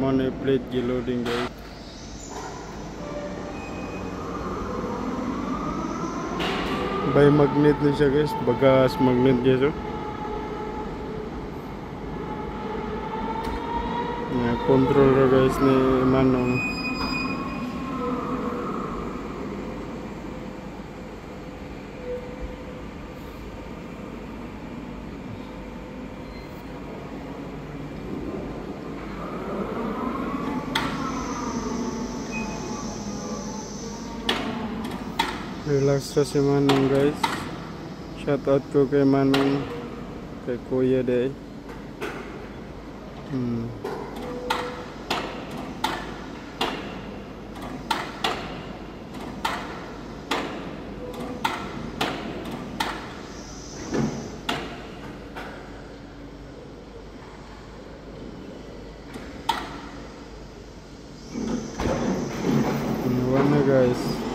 mo na plate gi-loading guys. By magnet na siya guys, bagas magnet guys oh. Nga, control ra guys ni Manong. Relax na si Manong guys. Shout out ko kay Manong. Kay Kuya Day. Hmm. Ano na guys.